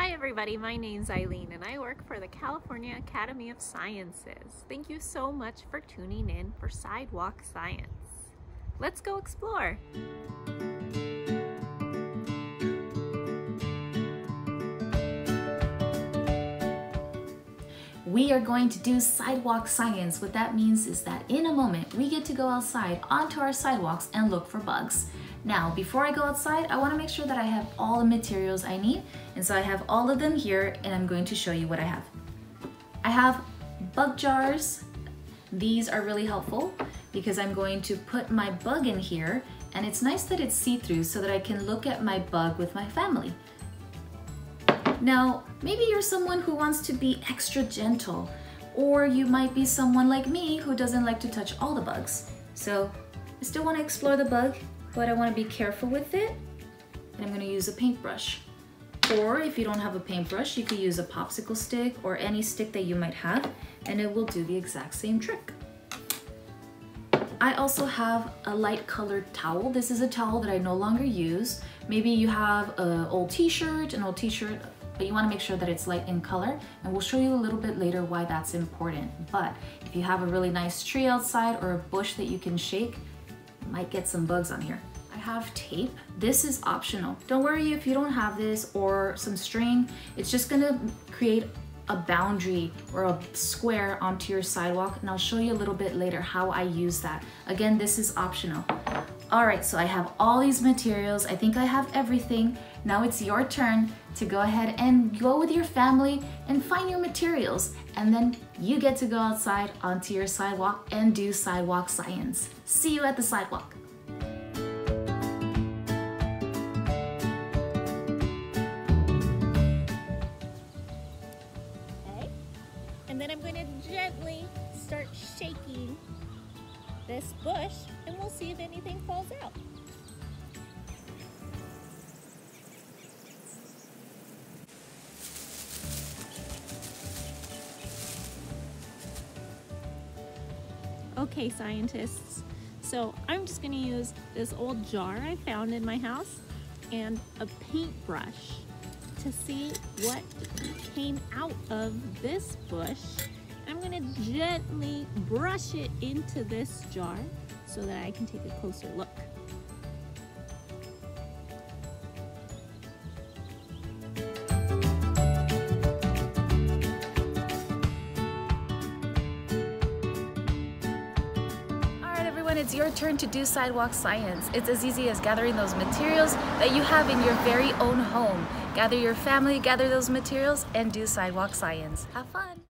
Hi everybody, my name's Eileen and I work for the California Academy of Sciences. Thank you so much for tuning in for Sidewalk Science. Let's go explore! We are going to do sidewalk science. What that means is that in a moment, we get to go outside onto our sidewalks and look for bugs. Now, before I go outside, I wanna make sure that I have all the materials I need. And so I have all of them here and I'm going to show you what I have. I have bug jars. These are really helpful because I'm going to put my bug in here and it's nice that it's see-through so that I can look at my bug with my family. Now, maybe you're someone who wants to be extra gentle or you might be someone like me who doesn't like to touch all the bugs. So I still want to explore the bug but I wanna be careful with it. And I'm gonna use a paintbrush. Or if you don't have a paintbrush, you could use a popsicle stick or any stick that you might have, and it will do the exact same trick. I also have a light colored towel. This is a towel that I no longer use. Maybe you have an old t-shirt, an old t-shirt, but you wanna make sure that it's light in color, and we'll show you a little bit later why that's important. But if you have a really nice tree outside or a bush that you can shake, might get some bugs on here. I have tape. This is optional. Don't worry if you don't have this or some string. It's just gonna create a boundary or a square onto your sidewalk and I'll show you a little bit later how I use that. Again, this is optional. All right, so I have all these materials. I think I have everything. Now it's your turn to go ahead and go with your family and find your materials. And then you get to go outside onto your sidewalk and do sidewalk science. See you at the sidewalk. And then I'm going to gently start shaking this bush and we'll see if anything falls out. Okay, scientists, so I'm just gonna use this old jar I found in my house and a paintbrush to see what came out of this bush I'm gonna gently brush it into this jar so that I can take a closer look. It's your turn to do sidewalk science. It's as easy as gathering those materials that you have in your very own home. Gather your family, gather those materials, and do sidewalk science. Have fun!